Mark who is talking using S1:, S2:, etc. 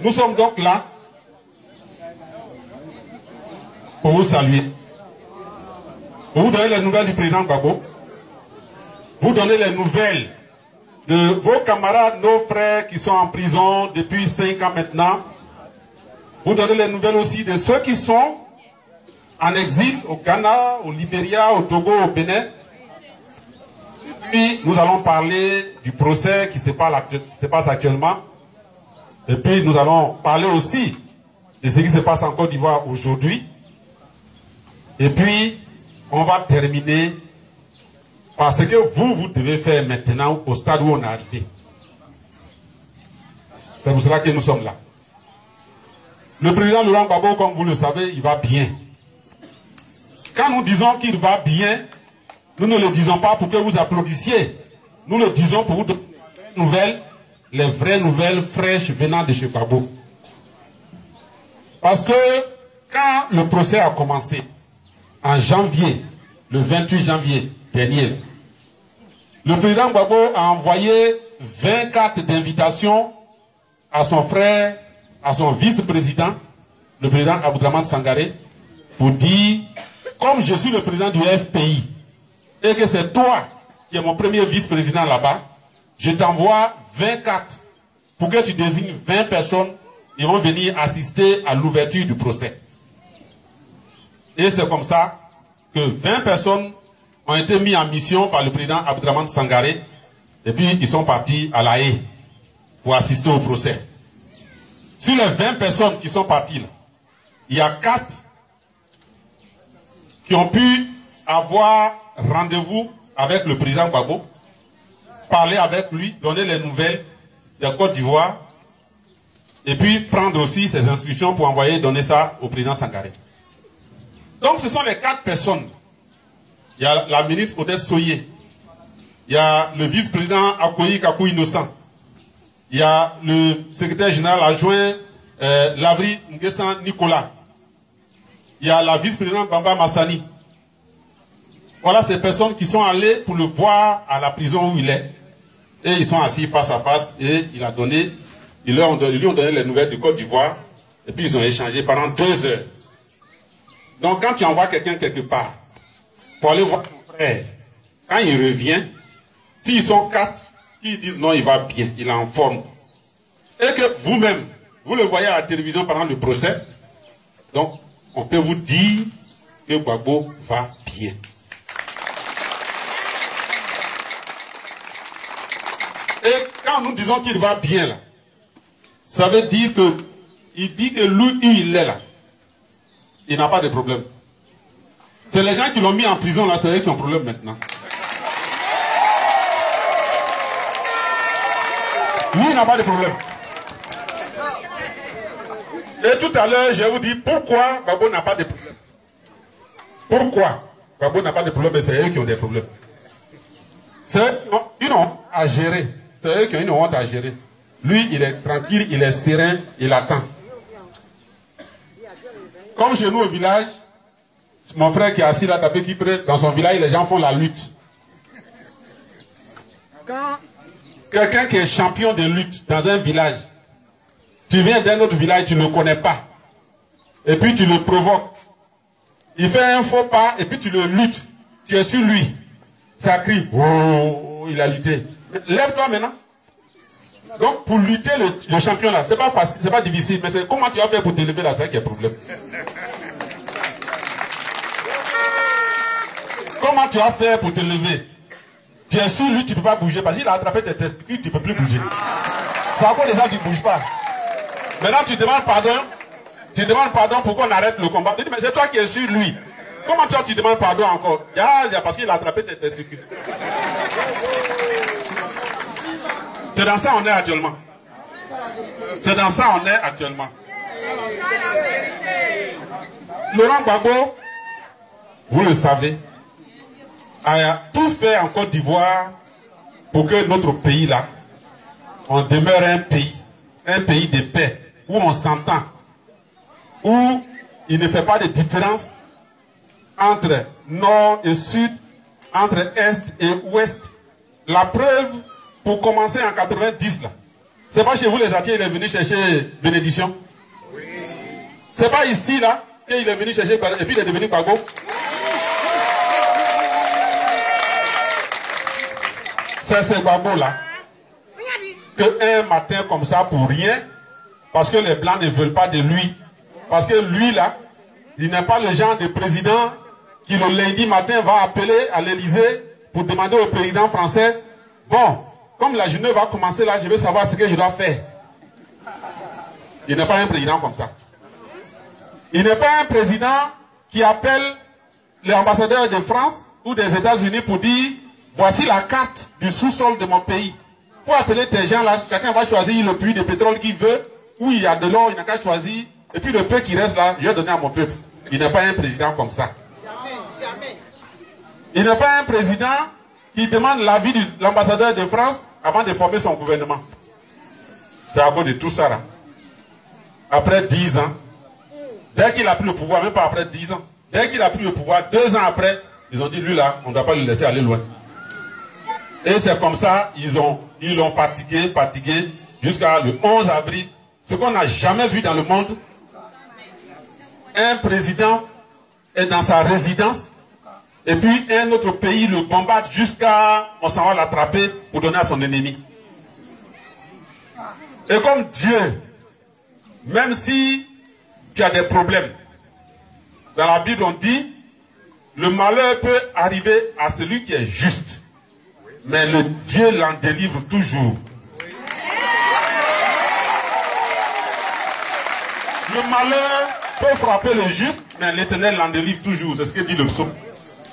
S1: Nous sommes donc là pour vous saluer. Pour vous donner les nouvelles du président Gbagbo. Vous donner les nouvelles de vos camarades, nos frères qui sont en prison depuis cinq ans maintenant. Vous donner les nouvelles aussi de ceux qui sont en exil au Ghana, au Libéria, au Togo, au Bénin. Nous allons parler du procès qui se passe actuellement. Et puis nous allons parler aussi de ce qui se passe en Côte d'Ivoire aujourd'hui. Et puis on va terminer par ce que vous, vous devez faire maintenant au stade où on est arrivé. C'est pour cela que nous sommes là. Le président Laurent Gbagbo, comme vous le savez, il va bien. Quand nous disons qu'il va bien, nous ne le disons pas pour que vous applaudissiez. Nous le disons pour vous donner des nouvelles, les vraies nouvelles fraîches venant de chez Gbagbo. Parce que quand le procès a commencé, en janvier, le 28 janvier dernier, le président Gbagbo a envoyé 20 cartes à son frère, à son vice-président, le président Aboudraman Sangaré, pour dire, comme je suis le président du FPI, et que c'est toi qui es mon premier vice-président là-bas, je t'envoie 20 cartes pour que tu désignes 20 personnes qui vont venir assister à l'ouverture du procès. Et c'est comme ça que 20 personnes ont été mises en mission par le président Abdraman Sangaré et puis ils sont partis à La pour assister au procès. Sur les 20 personnes qui sont parties, là, il y a 4 qui ont pu avoir rendez-vous avec le président Gbagbo, parler avec lui, donner les nouvelles de Côte d'Ivoire, et puis prendre aussi ses instructions pour envoyer, donner ça au président Sangaré. Donc ce sont les quatre personnes. Il y a la ministre Odette Soye, il y a le vice-président Akoyi Kakou Innocent, il y a le secrétaire général adjoint euh, Lavri Nguessan Nicolas, il y a la vice-présidente Bamba Massani, voilà ces personnes qui sont allées pour le voir à la prison où il est. Et ils sont assis face à face et il a donné, ils, ils lui ont donné les nouvelles du Côte d'Ivoire. Et puis ils ont échangé pendant deux heures. Donc quand tu envoies quelqu'un quelque part pour aller voir ton frère, quand il revient, s'ils sont quatre, qui disent non, il va bien, il est en forme. Et que vous-même, vous le voyez à la télévision pendant le procès, donc on peut vous dire que Gbagbo va bien. Et quand nous disons qu'il va bien là, ça veut dire que il dit que lui, il est là. Il n'a pas de problème. C'est les gens qui l'ont mis en prison là, c'est eux qui ont problème maintenant. Lui, il n'a pas de problème. Et tout à l'heure, je vous dire pourquoi Babo n'a pas de problème. Pourquoi Babo n'a pas de problème, c'est eux qui ont des problèmes. C'est eux qui ont à gérer. C'est eux qui ont une honte à gérer. Lui, il est tranquille, il est serein, il attend. Comme chez nous au village, mon frère qui est assis là, qui prête, dans son village, les gens font la lutte. Quelqu'un qui est champion de lutte dans un village, tu viens d'un autre village, tu ne connais pas, et puis tu le provoques. Il fait un faux pas, et puis tu le luttes. Tu es sur lui. Ça crie, oh, il a lutté. Lève-toi maintenant. Donc, pour lutter le, champion là, c'est pas facile, c'est pas difficile, mais c'est comment tu vas faire pour t'élever là, c'est qui est le problème. Comment tu vas faire pour te lever? Tu es sur lui, tu ne peux pas bouger parce qu'il a attrapé tes testicules, tu ne peux plus bouger. C'est encore des ça tu ne bouges pas. Maintenant, tu demandes pardon. Tu demandes pardon pour qu'on arrête le combat. Tu dis, mais c'est toi qui es sur lui. Comment tu, tu demandes pardon encore? Parce qu'il a attrapé tes testicules. C'est dans ça on est actuellement. C'est dans ça on est actuellement. Laurent Gbagbo, vous le savez, a tout fait en Côte d'Ivoire pour que notre pays là, on demeure un pays, un pays de paix, où on s'entend, où il ne fait pas de différence entre nord et sud, entre est et ouest. La preuve, pour commencer en 90 là. C'est pas chez vous les attiers, il est venu chercher bénédiction. C'est pas ici là qu'il est venu chercher et puis il est devenu Pago. C'est ce Gbagbo là. Que un matin comme ça pour rien, parce que les blancs ne veulent pas de lui. Parce que lui là, il n'est pas le genre de président qui le lundi matin va appeler à l'Elysée pour demander au président français, bon, comme la journée va commencer là, je veux savoir ce que je dois faire. Il n'est pas un président comme ça. Il n'est pas un président qui appelle les ambassadeurs de France ou des États-Unis pour dire, voici la carte du sous-sol de mon pays. Pour appeler tes gens là, chacun va choisir le puits de pétrole qu'il veut, où il y a de l'or, il n'a qu'à choisir, et puis le peu qui reste là, je vais donner à mon peuple. Il n'est pas un président comme ça. Il n'est pas un président qui demande l'avis de l'ambassadeur de France avant de former son gouvernement. C'est à cause de tout ça là. Après dix ans, dès qu'il a pris le pouvoir, même pas après dix ans, dès qu'il a pris le pouvoir, deux ans après, ils ont dit lui là, on ne doit pas le laisser aller loin. Et c'est comme ça, ils ont, ils l'ont fatigué, fatigué, jusqu'à le 11 avril. Ce qu'on n'a jamais vu dans le monde, un président est dans sa résidence, et puis un autre pays le bombarde jusqu'à on s'en va l'attraper pour donner à son ennemi. Et comme Dieu, même si tu as des problèmes, dans la Bible on dit, le malheur peut arriver à celui qui est juste, mais le Dieu l'en délivre toujours. Le malheur peut frapper le juste, mais l'éternel l'en délivre toujours. C'est ce que dit le psaume.